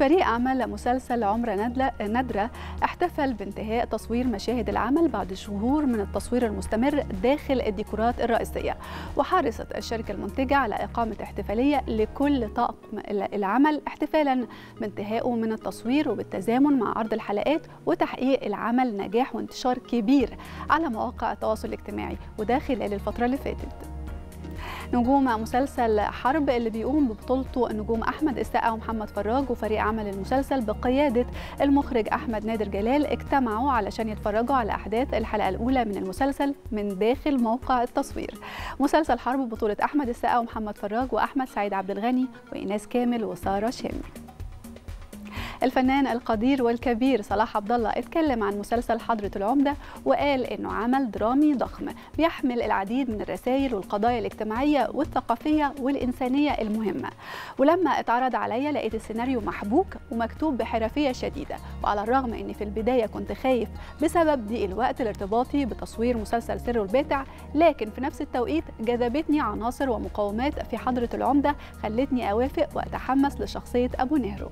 فريق عمل مسلسل عمر ندرة احتفل بانتهاء تصوير مشاهد العمل بعد شهور من التصوير المستمر داخل الديكورات الرئيسية. وحرصت الشركة المنتجة على إقامة احتفالية لكل طاقم العمل احتفالا بانتهائه من التصوير وبالتزامن مع عرض الحلقات وتحقيق العمل نجاح وانتشار كبير على مواقع التواصل الاجتماعي وده خلال الفترة اللي فاتت. نجوم مسلسل حرب اللي بيقوم ببطولته النجوم أحمد السقا ومحمد فراج وفريق عمل المسلسل بقيادة المخرج أحمد نادر جلال اجتمعوا علشان يتفرجوا على أحداث الحلقة الأولى من المسلسل من داخل موقع التصوير. مسلسل حرب بطولة أحمد السقا ومحمد فراج وأحمد سعيد عبد الغني وإيناس كامل وسارة شامي الفنان القدير والكبير صلاح عبد الله اتكلم عن مسلسل حضرة العمدة وقال إنه عمل درامي ضخم بيحمل العديد من الرسائل والقضايا الاجتماعية والثقافية والإنسانية المهمة. ولما اتعرض عليا لقيت السيناريو محبوك ومكتوب بحرفية شديدة وعلى الرغم إني في البداية كنت خايف بسبب ضيق الوقت الارتباطي بتصوير مسلسل سر الباتع لكن في نفس التوقيت جذبتني عناصر ومقومات في حضرة العمدة خلتني أوافق وأتحمس لشخصية أبو نهرو.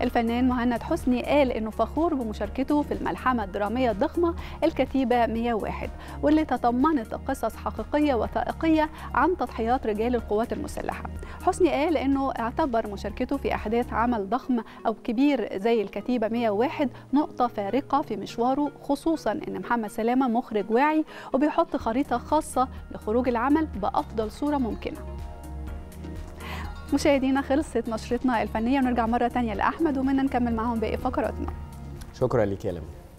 الفنان مهند حسني قال إنه فخور بمشاركته في الملحمة الدرامية الضخمة الكتيبة 101 واللي تضمنت قصص حقيقية وثائقية عن تضحيات رجال القوات المسلحة. حسني قال إنه اعتبر مشاركته في أحداث عمل ضخم أو كبير زي الكتيبة 101 نقطة فارقة في مشواره خصوصا إن محمد سلامة مخرج واعي وبيحط خريطة خاصة لخروج العمل بأفضل صورة ممكنة. مشاهدينا خلصت نشرتنا الفنية ونرجع مرة ثانية لأحمد ومنا نكمل معاهم باقي فقراتنا. شكرا لك يا لمي